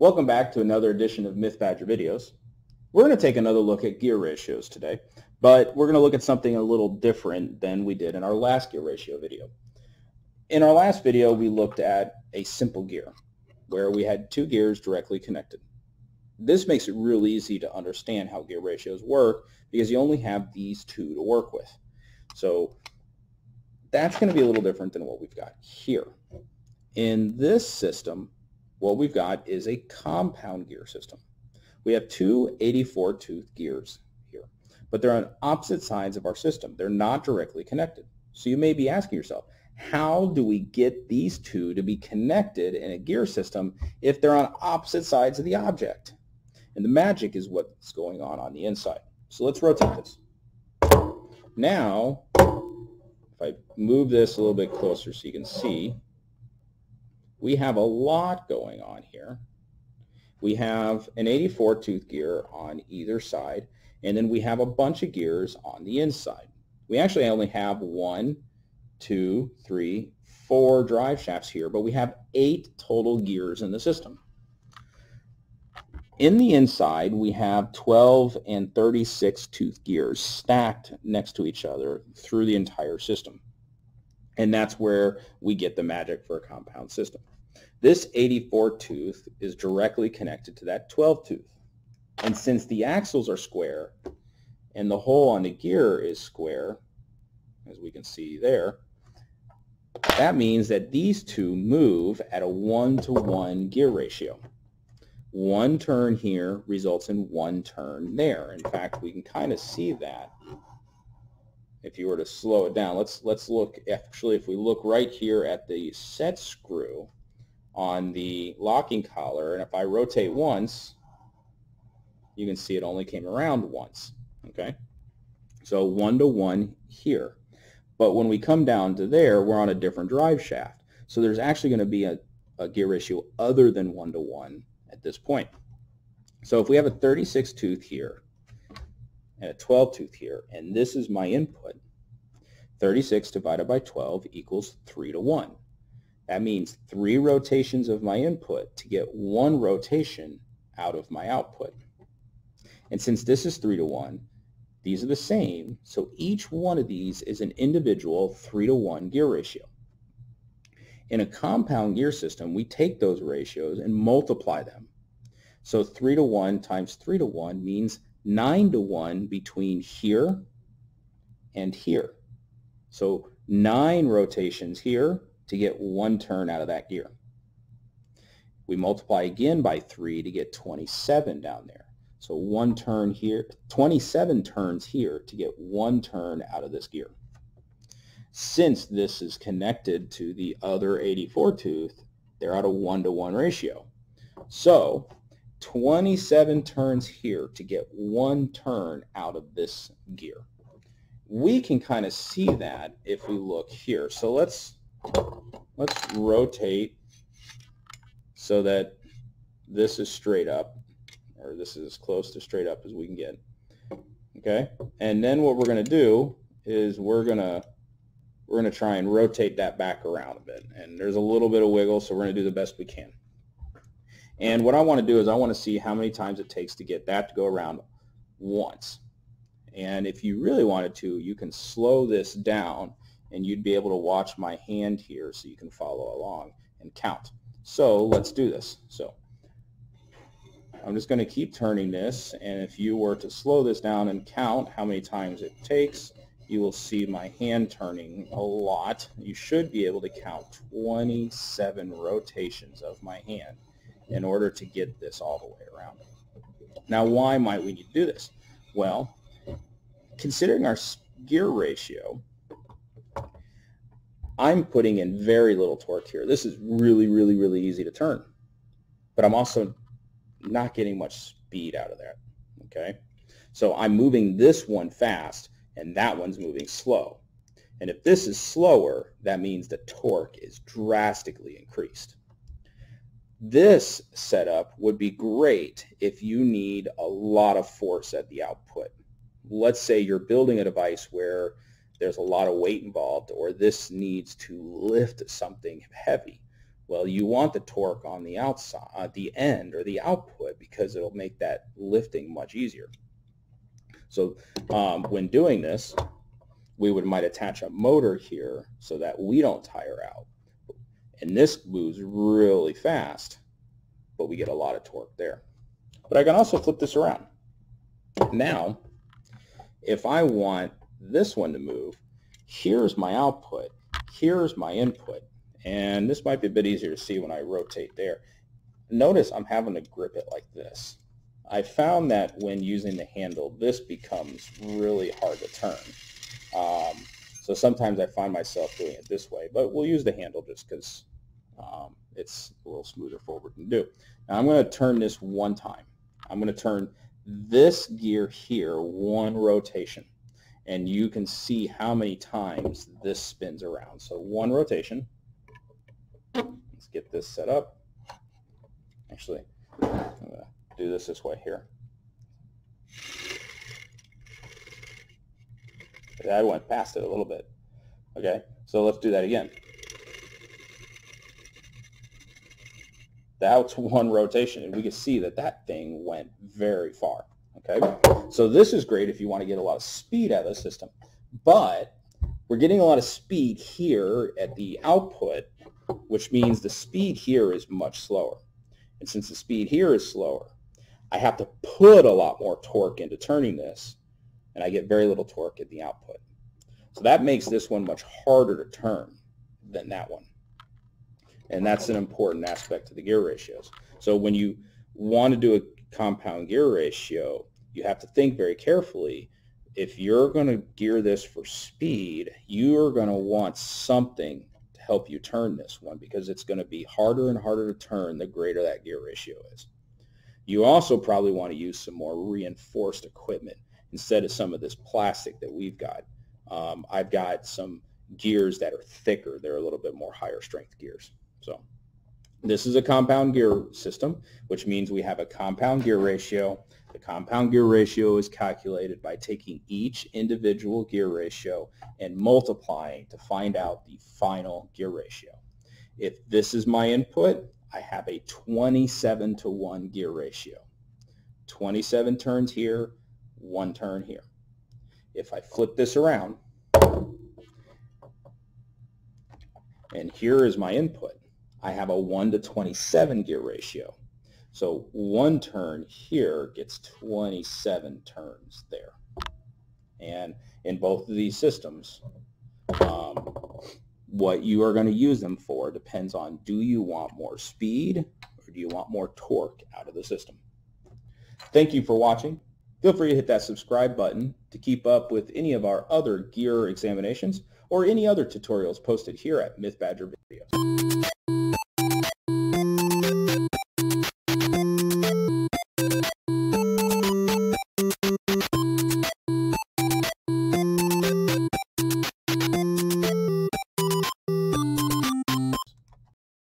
Welcome back to another edition of Mythbadger videos. We're going to take another look at gear ratios today, but we're going to look at something a little different than we did in our last gear ratio video. In our last video, we looked at a simple gear where we had two gears directly connected. This makes it real easy to understand how gear ratios work because you only have these two to work with. So that's going to be a little different than what we've got here. In this system, what we've got is a compound gear system. We have two 84 tooth gears here, but they're on opposite sides of our system. They're not directly connected. So you may be asking yourself, how do we get these two to be connected in a gear system if they're on opposite sides of the object? And the magic is what's going on on the inside. So let's rotate this. Now, if I move this a little bit closer so you can see, we have a lot going on here. We have an 84 tooth gear on either side, and then we have a bunch of gears on the inside. We actually only have one, two, three, four drive shafts here, but we have eight total gears in the system. In the inside, we have 12 and 36 tooth gears stacked next to each other through the entire system. And that's where we get the magic for a compound system. This 84 tooth is directly connected to that 12 tooth. And since the axles are square and the hole on the gear is square, as we can see there, that means that these two move at a one-to-one -one gear ratio. One turn here results in one turn there. In fact, we can kind of see that if you were to slow it down. Let's, let's look, actually, if we look right here at the set screw on the locking collar, and if I rotate once, you can see it only came around once, okay? So one to one here. But when we come down to there, we're on a different drive shaft. So there's actually going to be a, a gear ratio other than one to one at this point. So if we have a 36 tooth here and a 12 tooth here, and this is my input, 36 divided by 12 equals 3 to 1. That means three rotations of my input to get one rotation out of my output. And since this is 3 to 1, these are the same, so each one of these is an individual 3 to 1 gear ratio. In a compound gear system, we take those ratios and multiply them. So 3 to 1 times 3 to 1 means 9 to 1 between here and here. So 9 rotations here to get one turn out of that gear. We multiply again by 3 to get 27 down there. So one turn here, 27 turns here to get one turn out of this gear. Since this is connected to the other 84 tooth, they're at a 1 to 1 ratio. So 27 turns here to get one turn out of this gear. We can kind of see that if we look here. So let's let's rotate so that this is straight up or this is as close to straight up as we can get. Okay, and then what we're going to do is we're going to we're going to try and rotate that back around a bit. And there's a little bit of wiggle, so we're going to do the best we can. And what I want to do is I want to see how many times it takes to get that to go around once. And if you really wanted to, you can slow this down and you'd be able to watch my hand here so you can follow along and count. So let's do this. So I'm just going to keep turning this, and if you were to slow this down and count how many times it takes, you will see my hand turning a lot. You should be able to count 27 rotations of my hand in order to get this all the way around. Now, why might we need to do this? Well, considering our gear ratio, I'm putting in very little torque here. This is really, really, really easy to turn. But I'm also not getting much speed out of that. Okay? So I'm moving this one fast and that one's moving slow. And if this is slower, that means the torque is drastically increased. This setup would be great if you need a lot of force at the output. Let's say you're building a device where there's a lot of weight involved or this needs to lift something heavy. Well, you want the torque on the outside, uh, the end or the output because it'll make that lifting much easier. So um, when doing this, we would might attach a motor here so that we don't tire out. And this moves really fast, but we get a lot of torque there. But I can also flip this around. Now, if I want this one to move, here's my output, here's my input, and this might be a bit easier to see when I rotate there. Notice I'm having to grip it like this. I found that when using the handle, this becomes really hard to turn. Um, so sometimes I find myself doing it this way, but we'll use the handle just because um, it's a little smoother for what we're to do. Now I'm going to turn this one time. I'm going to turn this gear here one rotation, and you can see how many times this spins around. So one rotation, Let's get this set up. Actually, do this this way here. I went past it a little bit. Okay, so let's do that again. That's one rotation, and we can see that that thing went very far. Okay, so this is great if you want to get a lot of speed out of the system, but we're getting a lot of speed here at the output which means the speed here is much slower. And since the speed here is slower, I have to put a lot more torque into turning this, and I get very little torque at the output. So that makes this one much harder to turn than that one. And that's an important aspect to the gear ratios. So when you want to do a compound gear ratio, you have to think very carefully. If you're going to gear this for speed, you're going to want something to help you turn this one because it's going to be harder and harder to turn the greater that gear ratio is. You also probably want to use some more reinforced equipment instead of some of this plastic that we've got. Um, I've got some gears that are thicker. They're a little bit more higher strength gears. So this is a compound gear system, which means we have a compound gear ratio the compound gear ratio is calculated by taking each individual gear ratio and multiplying to find out the final gear ratio. If this is my input, I have a 27 to 1 gear ratio. 27 turns here, one turn here. If I flip this around, and here is my input, I have a 1 to 27 gear ratio. So one turn here gets 27 turns there. And in both of these systems, um, what you are going to use them for depends on do you want more speed or do you want more torque out of the system. Thank you for watching. Feel free to hit that subscribe button to keep up with any of our other gear examinations or any other tutorials posted here at Mythbadger Videos.